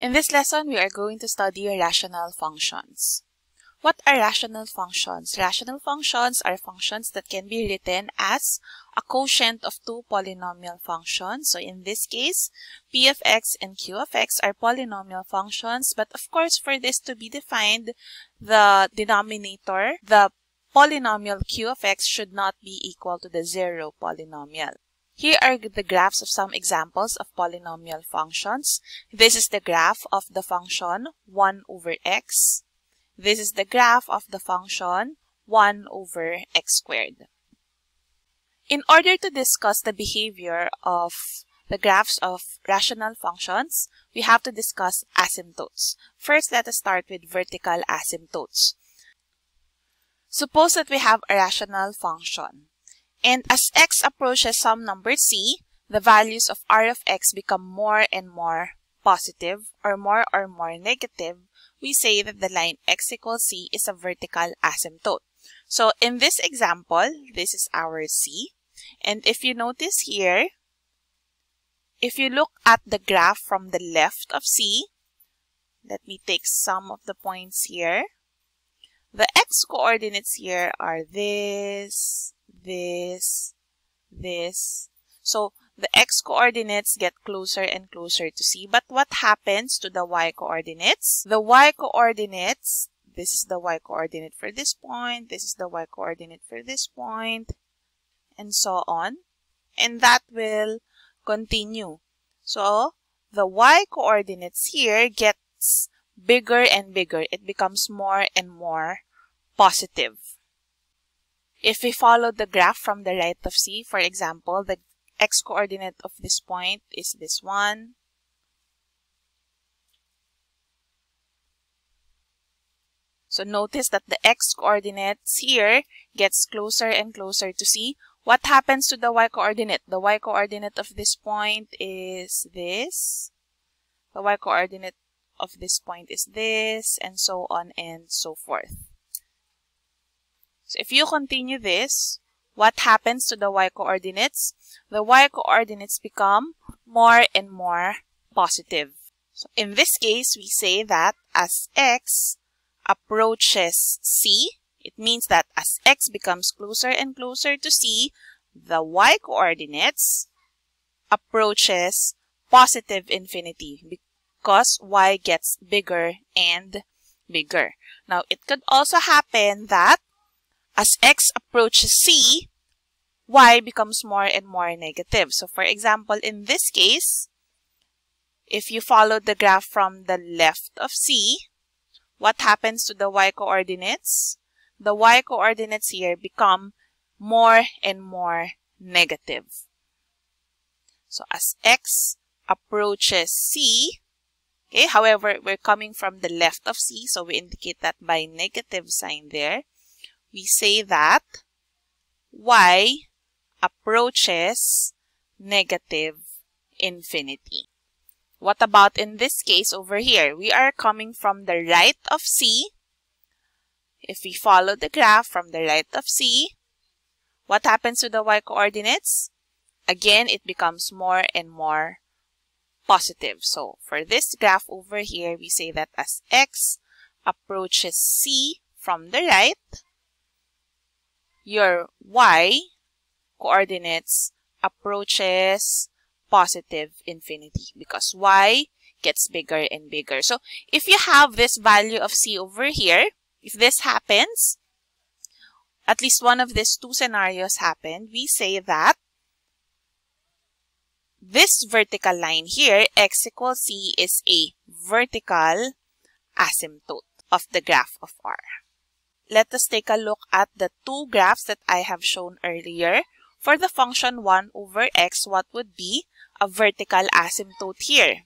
In this lesson, we are going to study rational functions. What are rational functions? Rational functions are functions that can be written as a quotient of two polynomial functions. So in this case, p of x and q of x are polynomial functions. But of course, for this to be defined, the denominator, the polynomial q of x should not be equal to the zero polynomial. Here are the graphs of some examples of polynomial functions. This is the graph of the function 1 over x. This is the graph of the function 1 over x squared. In order to discuss the behavior of the graphs of rational functions, we have to discuss asymptotes. First, let us start with vertical asymptotes. Suppose that we have a rational function. And as x approaches some number c, the values of r of x become more and more positive or more or more negative, we say that the line x equals c is a vertical asymptote. So in this example, this is our c. And if you notice here, if you look at the graph from the left of c, let me take some of the points here. The x coordinates here are this, this, this. So the x coordinates get closer and closer to C. But what happens to the y coordinates? The y coordinates, this is the y coordinate for this point, this is the y coordinate for this point, and so on. And that will continue. So the y coordinates here gets bigger and bigger. It becomes more and more positive. If we follow the graph from the right of C, for example, the x-coordinate of this point is this one. So notice that the x-coordinates here gets closer and closer to C. What happens to the y-coordinate? The y-coordinate of this point is this. The y-coordinate of this point is this, and so on and so forth. So if you continue this, what happens to the y-coordinates? The y-coordinates become more and more positive. So in this case, we say that as x approaches c, it means that as x becomes closer and closer to c, the y-coordinates approaches positive infinity because y gets bigger and bigger. Now, it could also happen that as x approaches c, y becomes more and more negative. So for example, in this case, if you follow the graph from the left of c, what happens to the y-coordinates? The y-coordinates here become more and more negative. So as x approaches c, okay, however, we're coming from the left of c, so we indicate that by negative sign there we say that y approaches negative infinity. What about in this case over here? We are coming from the right of C. If we follow the graph from the right of C, what happens to the y-coordinates? Again, it becomes more and more positive. So for this graph over here, we say that as x approaches C from the right, your y coordinates approaches positive infinity because y gets bigger and bigger. So if you have this value of c over here, if this happens, at least one of these two scenarios happened, we say that this vertical line here, x equals c, is a vertical asymptote of the graph of R let us take a look at the two graphs that I have shown earlier. For the function 1 over x, what would be a vertical asymptote here?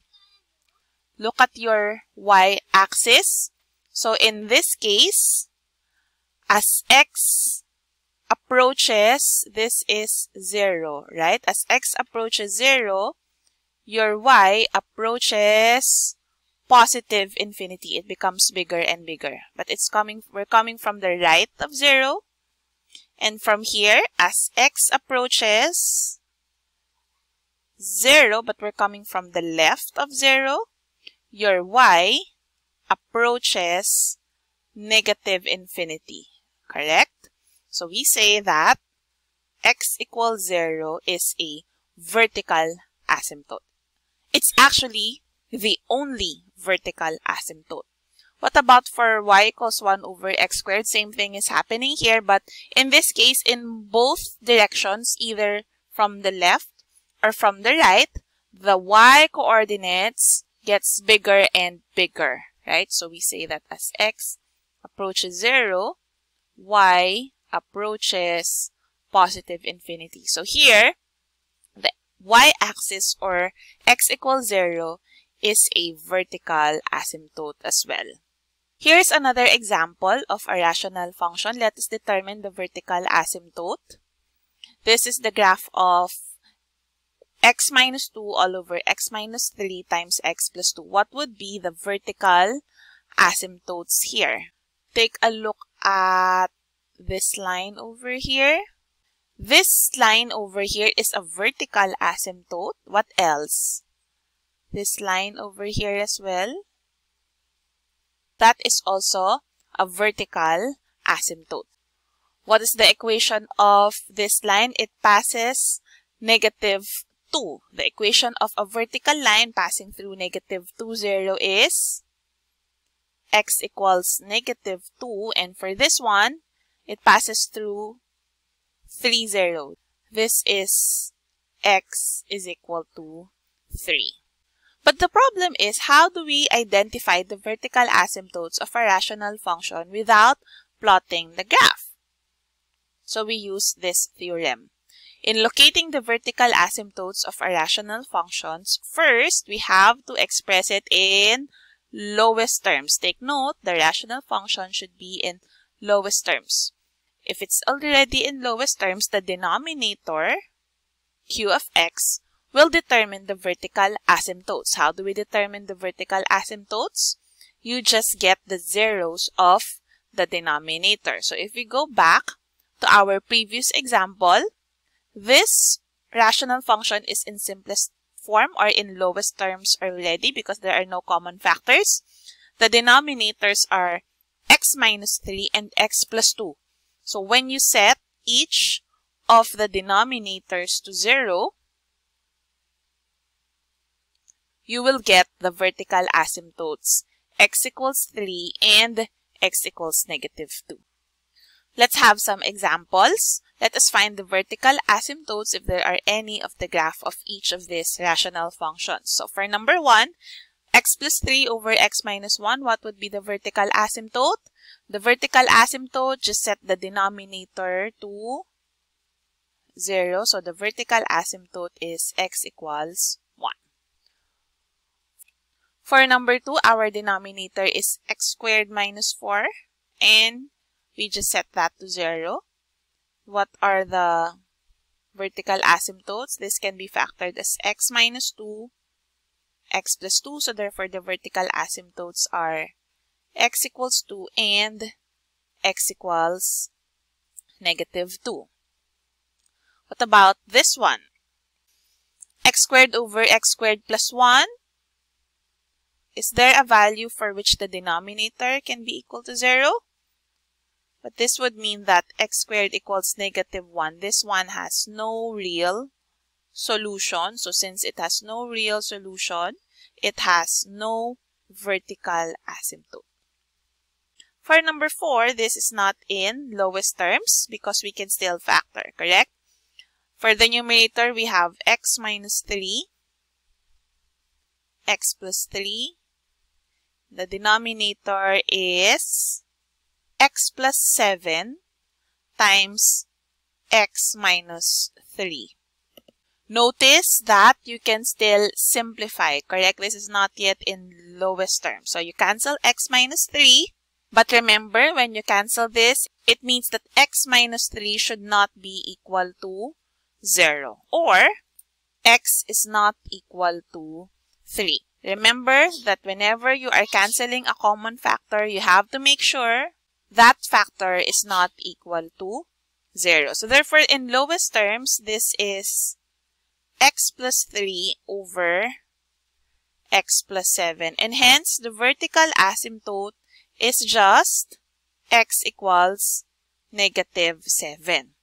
Look at your y-axis. So in this case, as x approaches, this is 0, right? As x approaches 0, your y approaches positive infinity, it becomes bigger and bigger. But it's coming, we're coming from the right of 0. And from here, as x approaches 0, but we're coming from the left of 0, your y approaches negative infinity, correct? So we say that x equals 0 is a vertical asymptote. It's actually the only vertical asymptote. What about for y equals 1 over x squared? Same thing is happening here, but in this case, in both directions, either from the left or from the right, the y coordinates gets bigger and bigger, right? So we say that as x approaches 0, y approaches positive infinity. So here, the y-axis or x equals 0 is a vertical asymptote as well. Here's another example of a rational function. Let us determine the vertical asymptote. This is the graph of x minus 2 all over x minus 3 times x plus 2. What would be the vertical asymptotes here? Take a look at this line over here. This line over here is a vertical asymptote. What else? This line over here as well that is also a vertical asymptote. What is the equation of this line? It passes negative 2. The equation of a vertical line passing through negative 2, 0 is x equals negative 2. And for this one, it passes through 3, 0. This is x is equal to 3. But the problem is how do we identify the vertical asymptotes of a rational function without plotting the graph? So we use this theorem. In locating the vertical asymptotes of irrational functions, first we have to express it in lowest terms. Take note, the rational function should be in lowest terms. If it's already in lowest terms, the denominator, q of x, will determine the vertical asymptotes. How do we determine the vertical asymptotes? You just get the zeros of the denominator. So if we go back to our previous example, this rational function is in simplest form or in lowest terms already because there are no common factors. The denominators are x minus 3 and x plus 2. So when you set each of the denominators to 0, you will get the vertical asymptotes x equals 3 and x equals negative 2. Let's have some examples. Let us find the vertical asymptotes if there are any of the graph of each of these rational functions. So for number 1, x plus 3 over x minus 1, what would be the vertical asymptote? The vertical asymptote, just set the denominator to 0. So the vertical asymptote is x equals for number 2, our denominator is x squared minus 4 and we just set that to 0. What are the vertical asymptotes? This can be factored as x minus 2, x plus 2. So therefore, the vertical asymptotes are x equals 2 and x equals negative 2. What about this one? x squared over x squared plus 1 is there a value for which the denominator can be equal to 0? But this would mean that x squared equals negative 1. This one has no real solution. So since it has no real solution, it has no vertical asymptote. For number 4, this is not in lowest terms because we can still factor, correct? For the numerator, we have x minus 3, x plus 3, the denominator is x plus 7 times x minus 3. Notice that you can still simplify, correct? This is not yet in lowest term. So you cancel x minus 3. But remember, when you cancel this, it means that x minus 3 should not be equal to 0. Or x is not equal to 3. Remember that whenever you are canceling a common factor, you have to make sure that factor is not equal to 0. So therefore, in lowest terms, this is x plus 3 over x plus 7. And hence, the vertical asymptote is just x equals negative 7.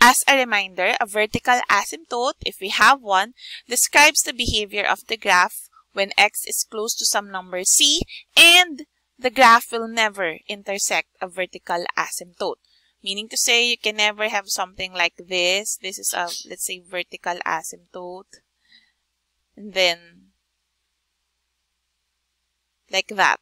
As a reminder, a vertical asymptote, if we have one, describes the behavior of the graph when x is close to some number c and the graph will never intersect a vertical asymptote. Meaning to say, you can never have something like this. This is a, let's say, vertical asymptote. And then, like that.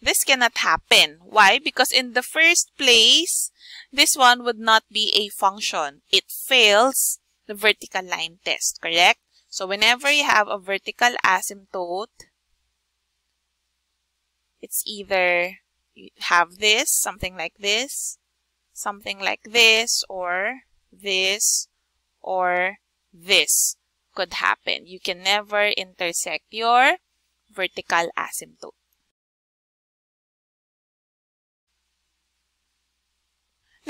This cannot happen. Why? Because in the first place, this one would not be a function. It fails the vertical line test, correct? So whenever you have a vertical asymptote, it's either you have this, something like this, something like this, or this, or this could happen. You can never intersect your vertical asymptote.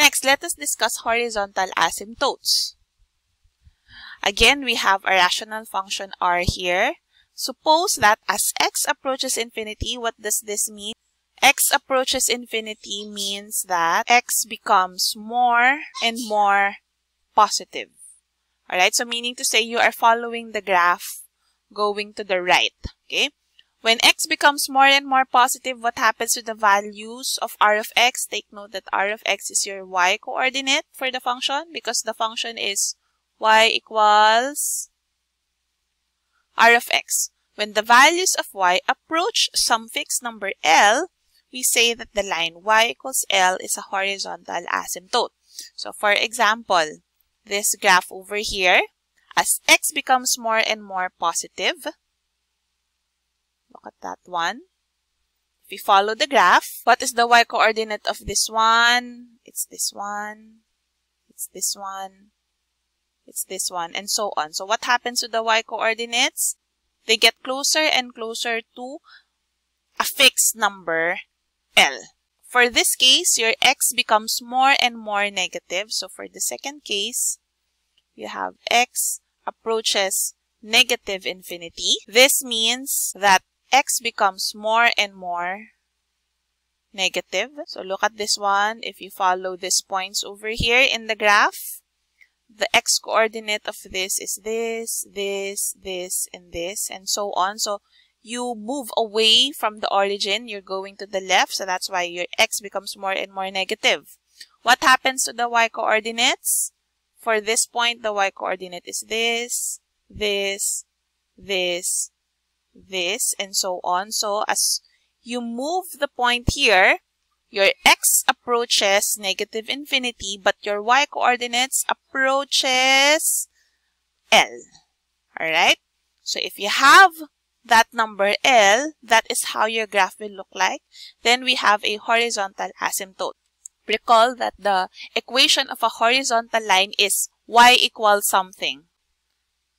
Next, let us discuss horizontal asymptotes. Again, we have a rational function r here. Suppose that as x approaches infinity, what does this mean? x approaches infinity means that x becomes more and more positive. Alright, so meaning to say you are following the graph going to the right. Okay, when x becomes more and more positive, what happens to the values of r of x? Take note that r of x is your y coordinate for the function because the function is y equals r of x. When the values of y approach some fixed number L, we say that the line y equals L is a horizontal asymptote. So for example, this graph over here, as x becomes more and more positive, look at that one. If we follow the graph, what is the y coordinate of this one? It's this one. It's this one. It's this one, and so on. So what happens to the y coordinates? They get closer and closer to a fixed number L. For this case, your x becomes more and more negative. So for the second case, you have x approaches negative infinity. This means that x becomes more and more negative. So look at this one. If you follow these points over here in the graph, the x coordinate of this is this, this, this, and this, and so on. So you move away from the origin, you're going to the left, so that's why your x becomes more and more negative. What happens to the y coordinates? For this point, the y coordinate is this, this, this, this, and so on. So as you move the point here, your x approaches negative infinity, but your y coordinates approaches L. Alright? So if you have that number L, that is how your graph will look like. Then we have a horizontal asymptote. Recall that the equation of a horizontal line is y equals something.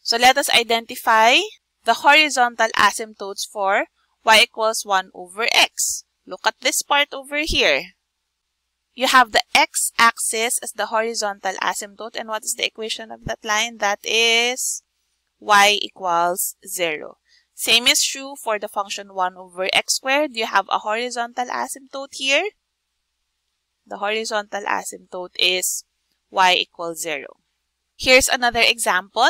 So let us identify the horizontal asymptotes for y equals 1 over x. Look at this part over here. You have the x-axis as the horizontal asymptote. And what is the equation of that line? That is y equals 0. Same is true for the function 1 over x squared. You have a horizontal asymptote here. The horizontal asymptote is y equals 0. Here's another example.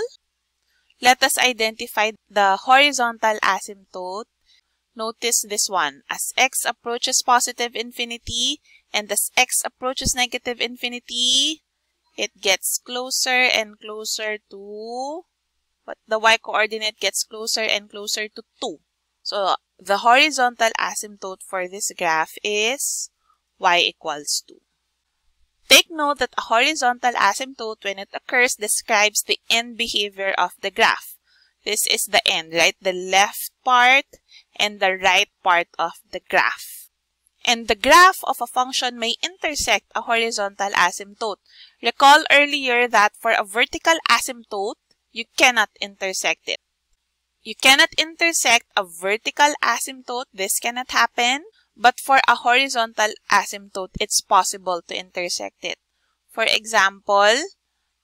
Let us identify the horizontal asymptote Notice this one. As x approaches positive infinity and as x approaches negative infinity, it gets closer and closer to, but the y-coordinate gets closer and closer to 2. So the horizontal asymptote for this graph is y equals 2. Take note that a horizontal asymptote, when it occurs, describes the end behavior of the graph. This is the end, right? The left part and the right part of the graph. And the graph of a function may intersect a horizontal asymptote. Recall earlier that for a vertical asymptote, you cannot intersect it. You cannot intersect a vertical asymptote. This cannot happen. But for a horizontal asymptote, it's possible to intersect it. For example,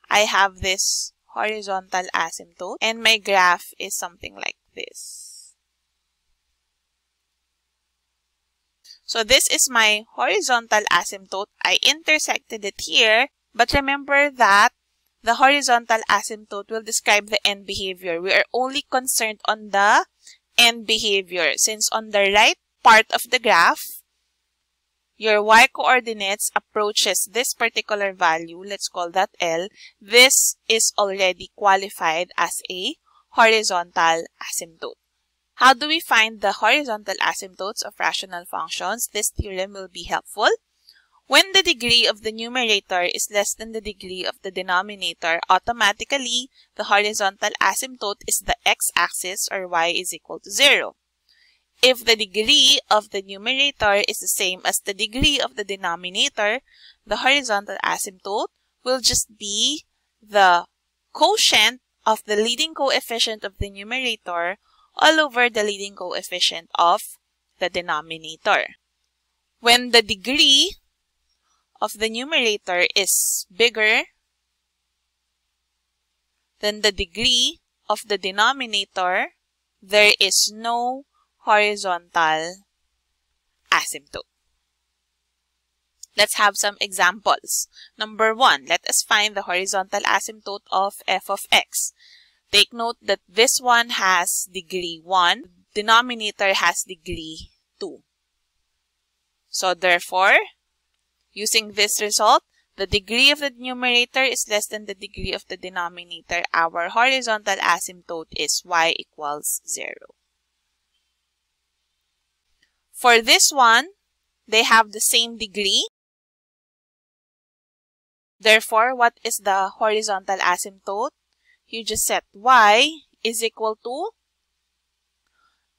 I have this horizontal asymptote and my graph is something like this. So this is my horizontal asymptote. I intersected it here, but remember that the horizontal asymptote will describe the end behavior. We are only concerned on the end behavior since on the right part of the graph, your y coordinates approaches this particular value, let's call that L, this is already qualified as a horizontal asymptote. How do we find the horizontal asymptotes of rational functions? This theorem will be helpful. When the degree of the numerator is less than the degree of the denominator, automatically the horizontal asymptote is the x-axis or y is equal to 0. If the degree of the numerator is the same as the degree of the denominator, the horizontal asymptote will just be the quotient of the leading coefficient of the numerator all over the leading coefficient of the denominator. When the degree of the numerator is bigger than the degree of the denominator, there is no horizontal asymptote. Let's have some examples. Number one, let us find the horizontal asymptote of f of x. Take note that this one has degree 1, denominator has degree 2. So therefore, using this result, the degree of the numerator is less than the degree of the denominator. Our horizontal asymptote is y equals 0. For this one, they have the same degree. Therefore, what is the horizontal asymptote? You just set y is equal to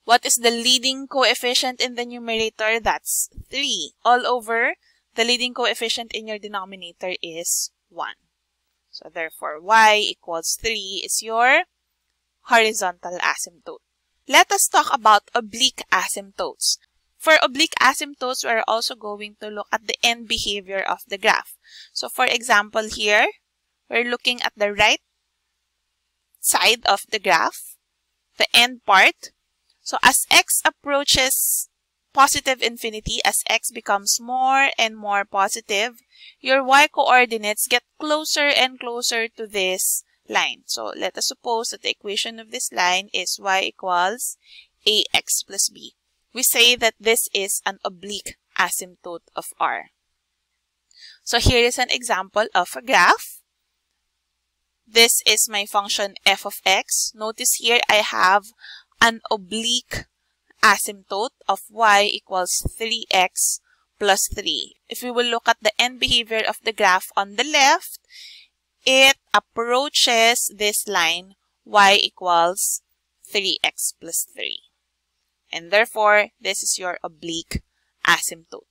what is the leading coefficient in the numerator? That's 3. All over, the leading coefficient in your denominator is 1. So therefore, y equals 3 is your horizontal asymptote. Let us talk about oblique asymptotes. For oblique asymptotes, we're also going to look at the end behavior of the graph. So for example here, we're looking at the right side of the graph, the end part. So as x approaches positive infinity, as x becomes more and more positive, your y coordinates get closer and closer to this line. So let us suppose that the equation of this line is y equals ax plus b we say that this is an oblique asymptote of R. So here is an example of a graph. This is my function f of x. Notice here I have an oblique asymptote of y equals 3x plus 3. If we will look at the end behavior of the graph on the left, it approaches this line y equals 3x plus 3 and therefore this is your oblique asymptote.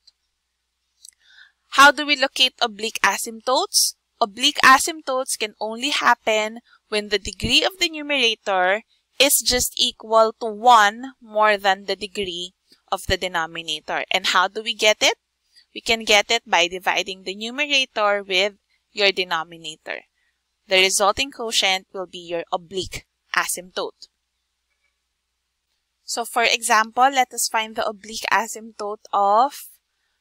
How do we locate oblique asymptotes? Oblique asymptotes can only happen when the degree of the numerator is just equal to 1 more than the degree of the denominator. And how do we get it? We can get it by dividing the numerator with your denominator. The resulting quotient will be your oblique asymptote. So for example, let us find the oblique asymptote of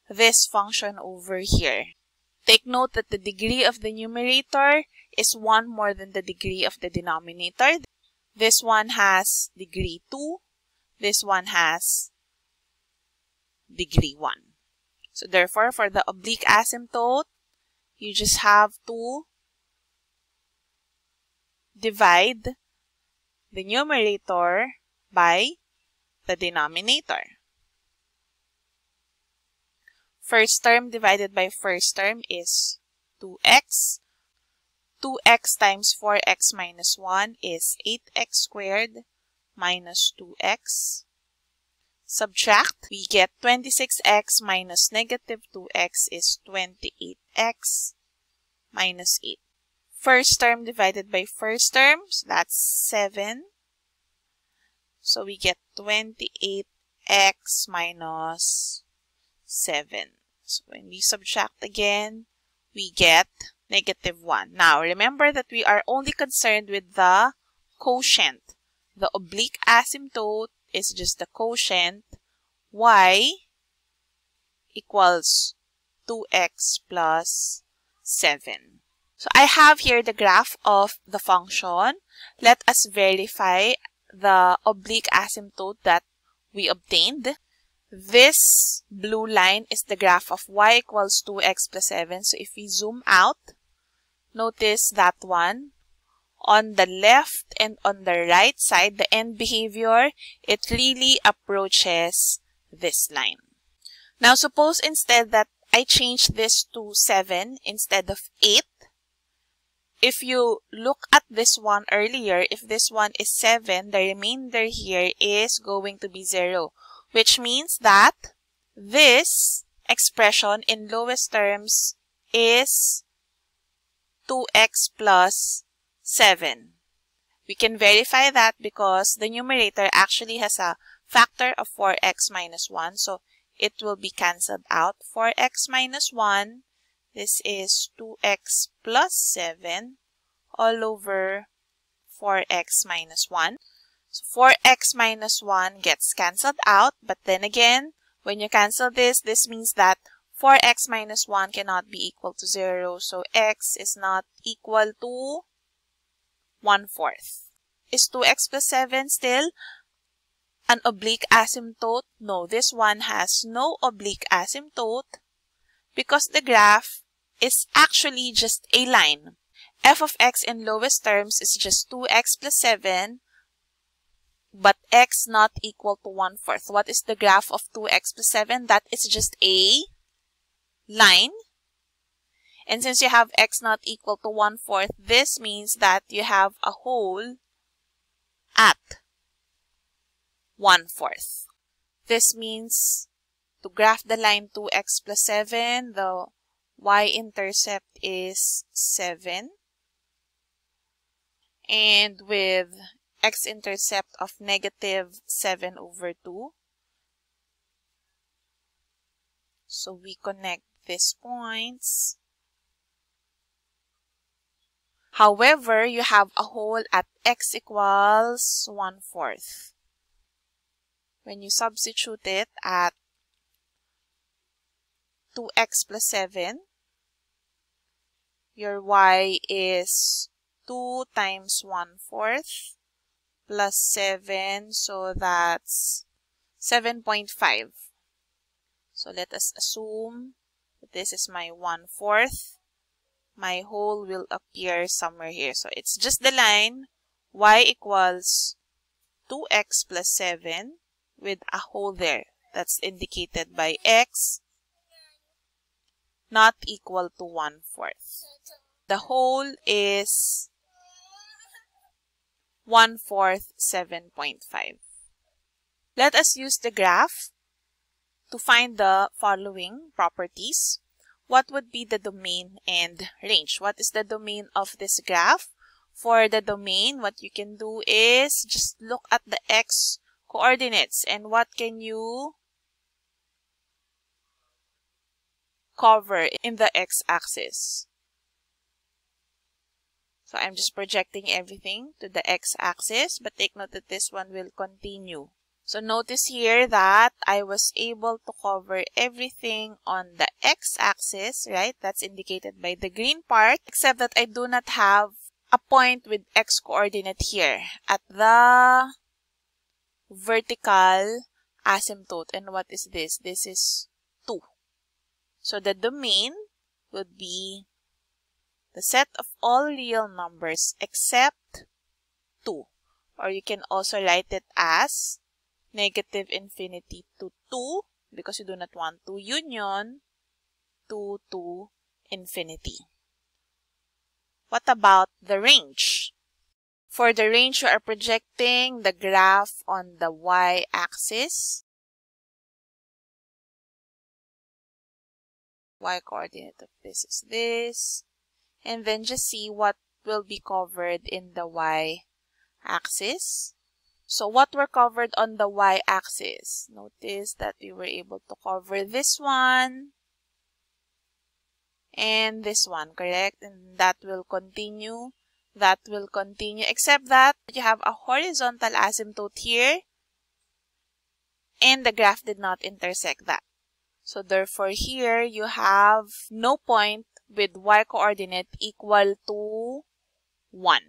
this function over here. Take note that the degree of the numerator is 1 more than the degree of the denominator. This one has degree 2. This one has degree 1. So therefore, for the oblique asymptote, you just have to divide the numerator by the denominator. First term divided by first term is 2x. 2x times 4x minus 1 is 8x squared minus 2x. Subtract, we get 26x minus negative 2x is 28x minus 8. First term divided by first term, so that's 7 so we get 28x minus 7. So when we subtract again, we get negative 1. Now, remember that we are only concerned with the quotient. The oblique asymptote is just the quotient y equals 2x plus 7. So I have here the graph of the function. Let us verify the oblique asymptote that we obtained. This blue line is the graph of y equals 2x plus 7. So if we zoom out, notice that one. On the left and on the right side, the end behavior, it really approaches this line. Now suppose instead that I change this to 7 instead of 8. If you look at this one earlier, if this one is 7, the remainder here is going to be 0, which means that this expression in lowest terms is 2x plus 7. We can verify that because the numerator actually has a factor of 4x minus 1. So it will be cancelled out. 4x minus 1, this is 2x plus 7 all over 4x minus 1. So 4x minus 1 gets cancelled out. But then again, when you cancel this, this means that 4x minus 1 cannot be equal to 0. So x is not equal to 1 fourth. Is 2x plus 7 still an oblique asymptote? No, this one has no oblique asymptote because the graph is actually just a line. f of x in lowest terms is just 2x plus 7, but x not equal to 1 fourth. What is the graph of 2x plus 7? That is just a line. And since you have x not equal to 1 fourth, this means that you have a hole at 1 fourth. This means to graph the line 2x plus 7, the y-intercept is 7. And with x-intercept of negative 7 over 2. So we connect these points. However, you have a hole at x equals 1 fourth when you substitute it at 2x plus 7, your y is 2 times 1 fourth plus 7, so that's 7.5. So let us assume that this is my 1 fourth. My hole will appear somewhere here. So it's just the line y equals 2x plus 7 with a hole there that's indicated by x not equal to 1 fourth. The hole is 1 fourth 7.5. Let us use the graph to find the following properties. What would be the domain and range? What is the domain of this graph? For the domain, what you can do is just look at the x coordinates and what can you cover in the x-axis. So I'm just projecting everything to the x-axis, but take note that this one will continue. So notice here that I was able to cover everything on the x-axis, right? That's indicated by the green part, except that I do not have a point with x-coordinate here. At the vertical asymptote. And what is this? This is 2. So the domain would be the set of all real numbers except 2. Or you can also write it as negative infinity to 2 because you do not want to union 2 to infinity. What about the range? For the range, you are projecting the graph on the y-axis. y-coordinate of this is this. And then just see what will be covered in the y-axis. So what were covered on the y-axis? Notice that we were able to cover this one and this one, correct? And that will continue, that will continue, except that you have a horizontal asymptote here, and the graph did not intersect that. So therefore here you have no point with y-coordinate equal to 1.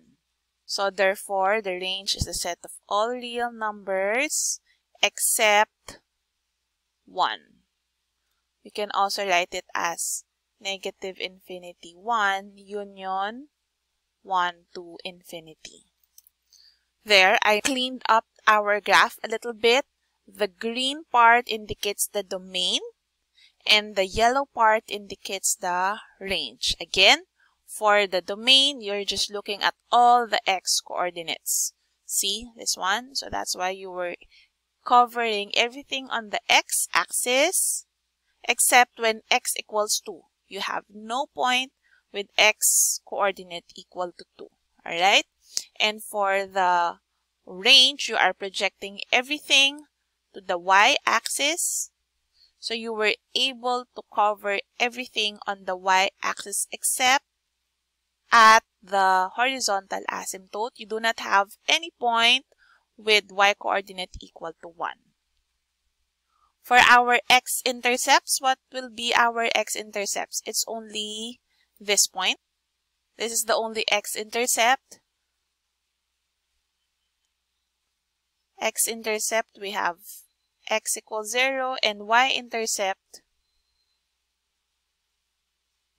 So therefore the range is the set of all real numbers except 1. We can also write it as negative infinity 1 union 1 to infinity. There, I cleaned up our graph a little bit. The green part indicates the domain and the yellow part indicates the range. Again, for the domain, you're just looking at all the x coordinates. See this one? So that's why you were covering everything on the x-axis except when x equals 2. You have no point with x coordinate equal to 2. Alright? And for the range, you are projecting everything to the y-axis. So you were able to cover everything on the y-axis except at the horizontal asymptote. You do not have any point with y-coordinate equal to 1. For our x-intercepts, what will be our x-intercepts? It's only this point. This is the only x-intercept. X-intercept, we have x equals 0 and y-intercept,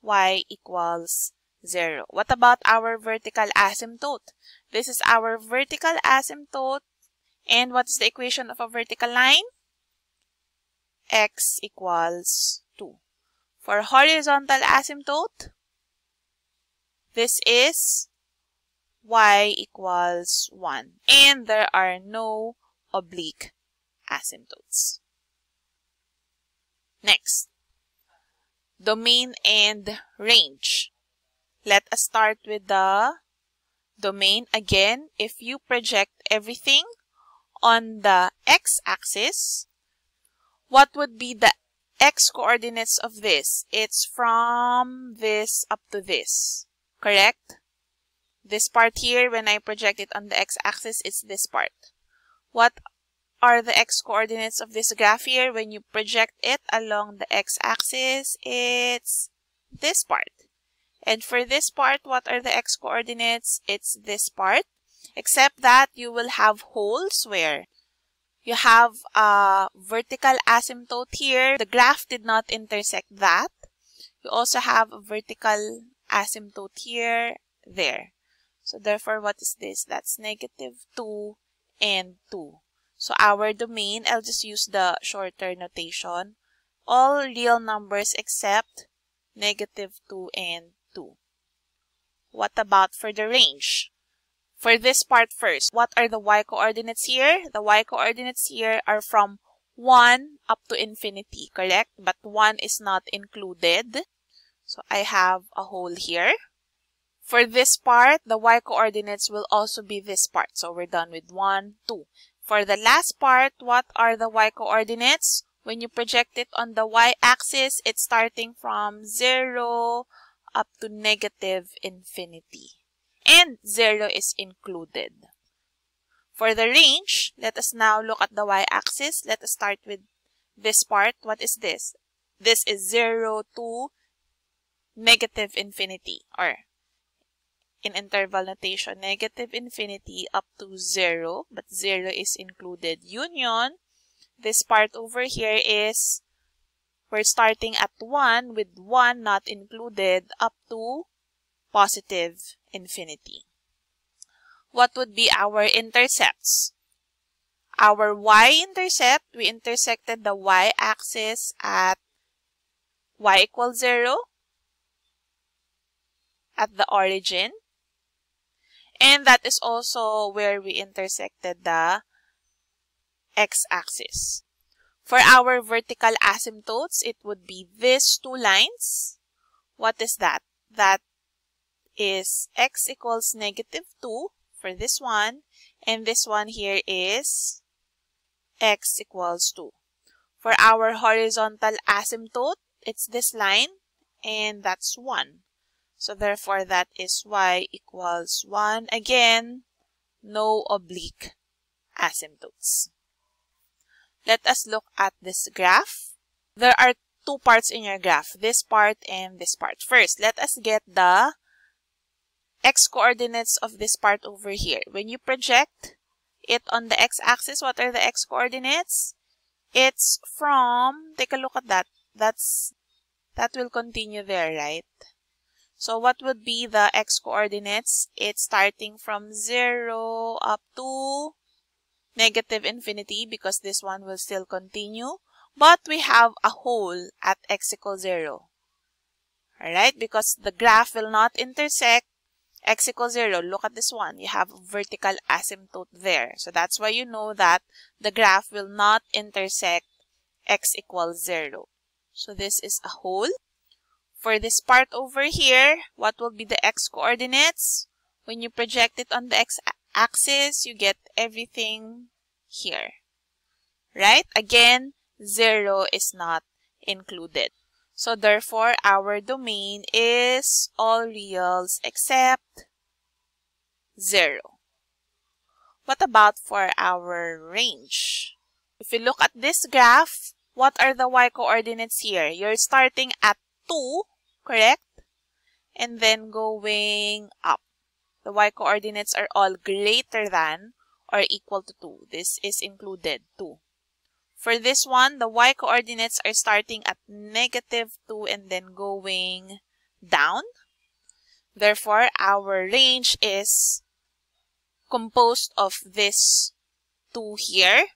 y equals 0. What about our vertical asymptote? This is our vertical asymptote. And what is the equation of a vertical line? x equals 2. For horizontal asymptote, this is y equals 1. And there are no oblique asymptotes. Next, domain and range. Let us start with the domain. Again, if you project everything on the x-axis, what would be the x coordinates of this? It's from this up to this, correct? This part here, when I project it on the x-axis, it's this part. What are the x coordinates of this graph here? When you project it along the x-axis, it's this part. And for this part, what are the x coordinates? It's this part. Except that you will have holes where you have a vertical asymptote here. The graph did not intersect that. You also have a vertical asymptote here, there. So therefore, what is this? That's negative 2 and 2. So our domain, I'll just use the shorter notation. All real numbers except negative 2 and 2. What about for the range? For this part first, what are the y-coordinates here? The y-coordinates here are from 1 up to infinity, correct? But 1 is not included. So I have a hole here. For this part, the y-coordinates will also be this part. So we're done with 1, 2. For the last part, what are the y-coordinates? When you project it on the y-axis, it's starting from 0 up to negative infinity and 0 is included. For the range, let us now look at the y-axis. Let us start with this part. What is this? This is 0 to negative infinity or in interval notation, negative infinity up to 0, but 0 is included. Union, this part over here is we're starting at 1 with 1 not included up to positive infinity. What would be our intercepts? Our y-intercept, we intersected the y-axis at y equals 0 at the origin. And that is also where we intersected the x-axis. For our vertical asymptotes, it would be these two lines. What is that? That is x equals negative 2 for this one. And this one here is x equals 2. For our horizontal asymptote, it's this line. and that's 1. So therefore that is y equals 1. Again, no oblique asymptotes. Let us look at this graph. There are two parts in your graph, this part and this part. First, let us get the x-coordinates of this part over here. When you project it on the x-axis, what are the x-coordinates? It's from, take a look at that. That's, that will continue there, right? So what would be the x-coordinates? It's starting from 0 up to negative infinity because this one will still continue. But we have a hole at x equals 0. Alright, because the graph will not intersect x equals 0. Look at this one. You have vertical asymptote there. So that's why you know that the graph will not intersect x equals 0. So this is a hole. For this part over here, what will be the x coordinates? When you project it on the x-axis, you get everything here. Right? Again, 0 is not included. So therefore, our domain is all reals except 0. What about for our range? If you look at this graph, what are the y coordinates here? You're starting at 2, correct? And then going up. The y coordinates are all greater than or equal to 2. This is included, 2. For this one, the y coordinates are starting at negative 2 and then going down. Therefore, our range is composed of this 2 here.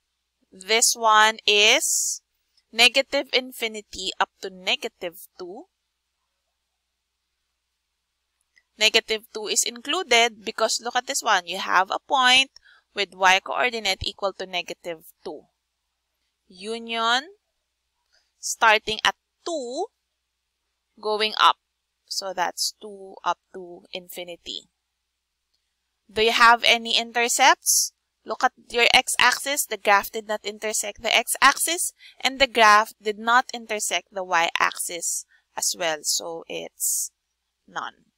This one is negative infinity up to negative 2. Negative 2 is included because look at this one. You have a point with y coordinate equal to negative 2 union starting at 2 going up. So that's 2 up to infinity. Do you have any intercepts? Look at your x-axis. The graph did not intersect the x-axis and the graph did not intersect the y-axis as well. So it's none.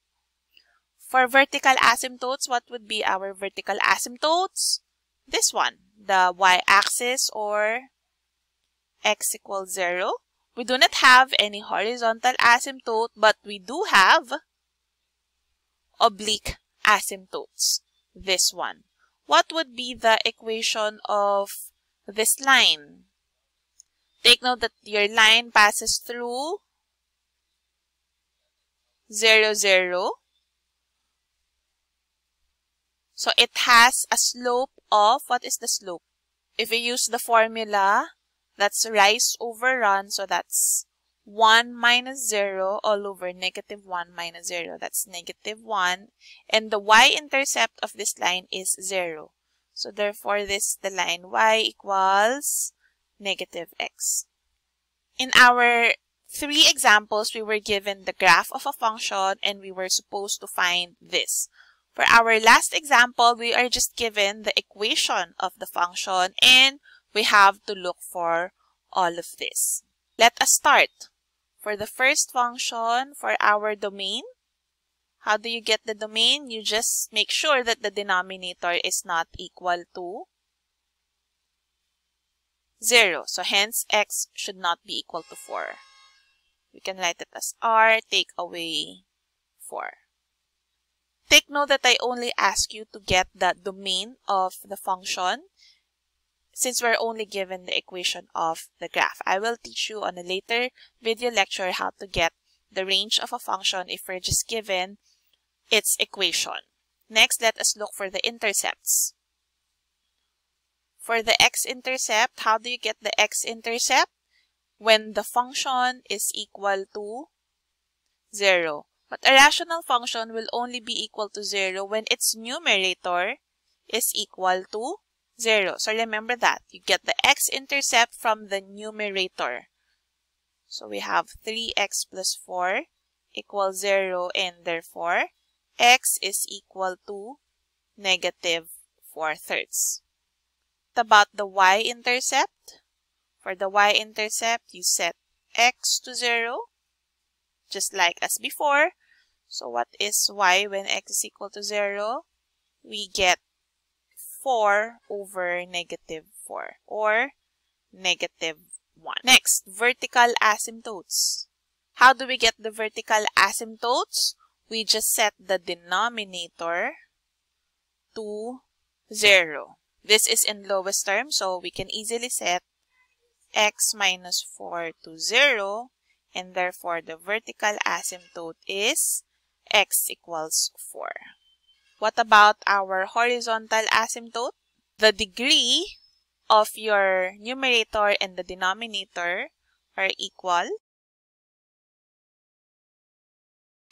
For vertical asymptotes, what would be our vertical asymptotes? This one, the y-axis or x equals 0. We do not have any horizontal asymptote, but we do have oblique asymptotes. This one. What would be the equation of this line? Take note that your line passes through 0, 0. So it has a slope of, what is the slope? If we use the formula, that's rise over run. So that's 1 minus 0 all over negative 1 minus 0. That's negative 1. And the y-intercept of this line is 0. So therefore, this the line y equals negative x. In our three examples, we were given the graph of a function and we were supposed to find this. For our last example, we are just given the equation of the function and we have to look for all of this. Let us start. For the first function, for our domain, how do you get the domain? You just make sure that the denominator is not equal to 0. So hence, x should not be equal to 4. We can write it as r, take away 4. Take note that I only ask you to get the domain of the function since we're only given the equation of the graph. I will teach you on a later video lecture how to get the range of a function if we're just given its equation. Next, let us look for the intercepts. For the x-intercept, how do you get the x-intercept? When the function is equal to 0. But a rational function will only be equal to 0 when its numerator is equal to 0. So remember that. You get the x-intercept from the numerator. So we have 3x plus 4 equals 0 and therefore x is equal to negative 4 thirds. What about the y-intercept? For the y-intercept, you set x to 0 just like as before. So what is y when x is equal to 0? We get 4 over negative 4 or negative 1. Next, vertical asymptotes. How do we get the vertical asymptotes? We just set the denominator to 0. This is in lowest term, so we can easily set x minus 4 to 0, and therefore the vertical asymptote is x equals 4. What about our horizontal asymptote? The degree of your numerator and the denominator are equal.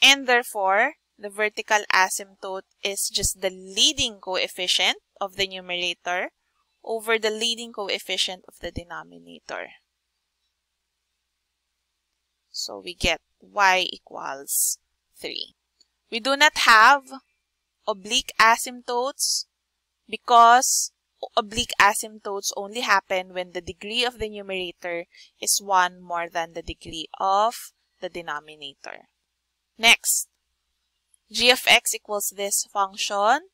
And therefore, the vertical asymptote is just the leading coefficient of the numerator over the leading coefficient of the denominator. So we get y equals 3. We do not have oblique asymptotes because oblique asymptotes only happen when the degree of the numerator is 1 more than the degree of the denominator. Next, g of x equals this function.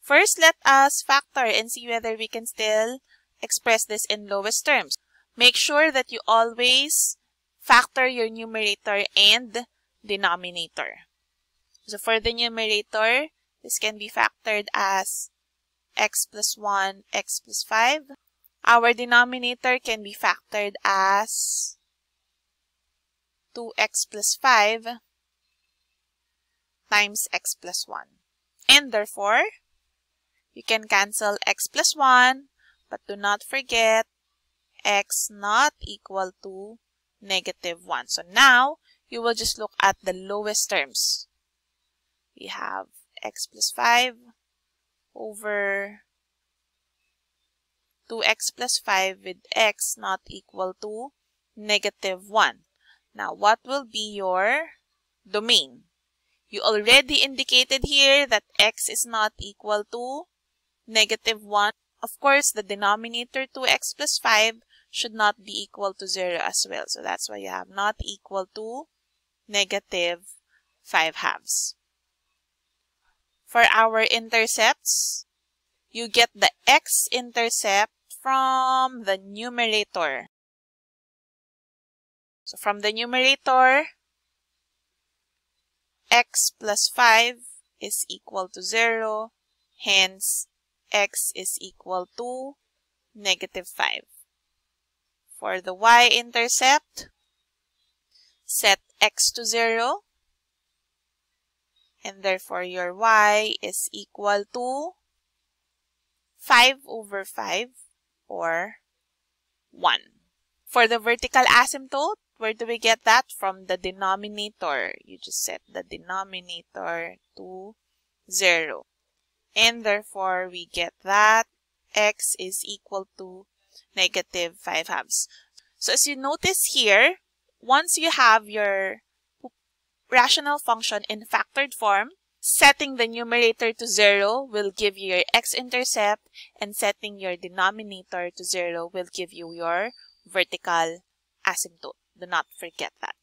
First, let us factor and see whether we can still express this in lowest terms. Make sure that you always factor your numerator and denominator. So for the numerator, this can be factored as x plus 1, x plus 5. Our denominator can be factored as 2x plus 5 times x plus 1. And therefore, you can cancel x plus 1, but do not forget x not equal to negative 1. So now, you will just look at the lowest terms. We have x plus 5 over 2x plus 5 with x not equal to negative 1. Now, what will be your domain? You already indicated here that x is not equal to negative 1. Of course, the denominator 2x plus 5 should not be equal to 0 as well. So that's why you have not equal to negative 5 halves. For our intercepts, you get the x-intercept from the numerator. So from the numerator, x plus 5 is equal to 0. Hence, x is equal to negative 5. For the y-intercept, set x to 0 and therefore your y is equal to 5 over 5 or 1. For the vertical asymptote, where do we get that? From the denominator. You just set the denominator to 0. And therefore, we get that x is equal to negative 5 halves. So as you notice here, once you have your rational function in factored form, setting the numerator to 0 will give you your x-intercept and setting your denominator to 0 will give you your vertical asymptote. Do not forget that.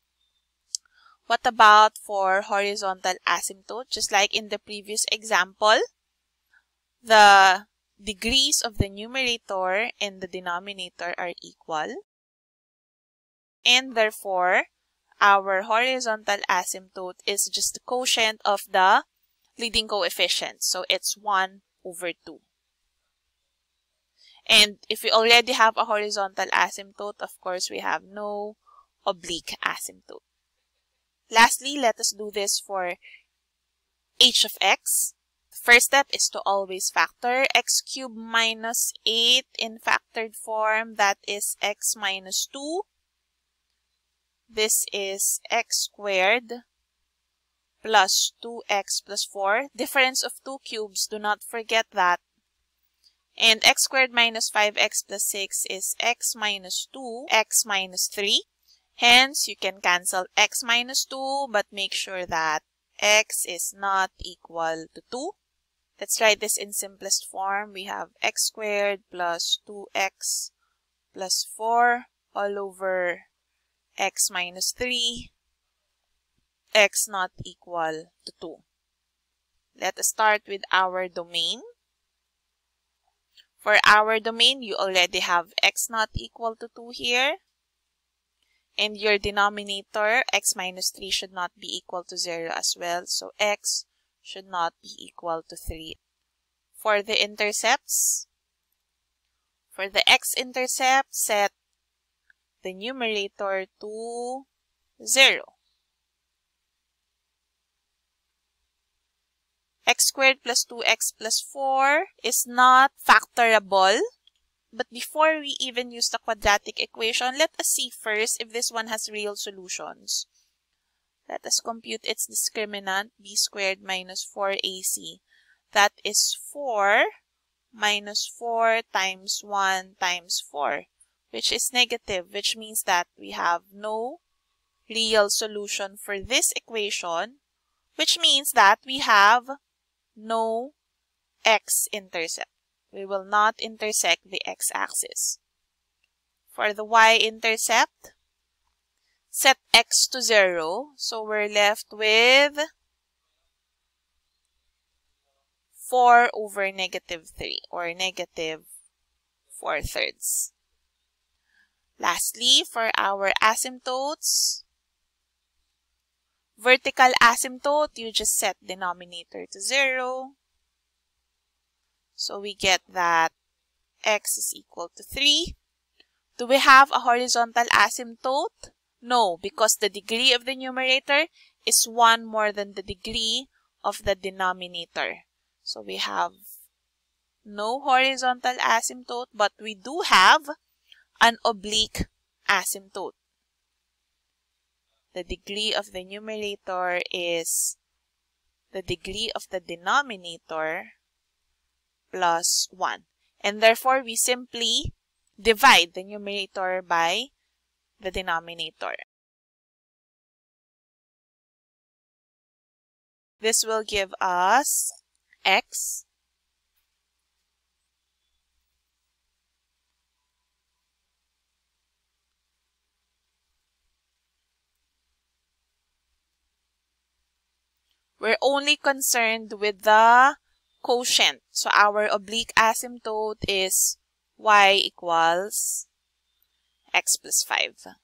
What about for horizontal asymptote? Just like in the previous example, the degrees of the numerator and the denominator are equal. And therefore, our horizontal asymptote is just the quotient of the leading coefficient. So it's 1 over 2. And if we already have a horizontal asymptote, of course, we have no oblique asymptote. Lastly, let us do this for h of x. First step is to always factor x cubed minus 8 in factored form. That is x minus 2 this is x squared plus 2x plus 4. Difference of two cubes, do not forget that. And x squared minus 5x plus 6 is x minus 2, x minus 3. Hence, you can cancel x minus 2, but make sure that x is not equal to 2. Let's write this in simplest form. We have x squared plus 2x plus 4 all over x minus 3 x not equal to 2. Let us start with our domain. For our domain, you already have x not equal to 2 here. And your denominator, x minus 3, should not be equal to 0 as well. So x should not be equal to 3. For the intercepts, for the x-intercept, set the numerator to 0. x squared plus 2x plus 4 is not factorable. But before we even use the quadratic equation, let us see first if this one has real solutions. Let us compute its discriminant, b squared minus 4ac. That is 4 minus 4 times 1 times 4, which is negative, which means that we have no real solution for this equation, which means that we have no x-intercept. We will not intersect the x-axis. For the y-intercept, set x to 0. So we're left with 4 over negative 3 or negative 4 thirds. Lastly, for our asymptotes, vertical asymptote, you just set denominator to 0. So we get that x is equal to 3. Do we have a horizontal asymptote? No, because the degree of the numerator is 1 more than the degree of the denominator. So we have no horizontal asymptote, but we do have an oblique asymptote the degree of the numerator is the degree of the denominator plus 1. And therefore, we simply divide the numerator by the denominator. This will give us x We're only concerned with the quotient. So our oblique asymptote is y equals x plus 5.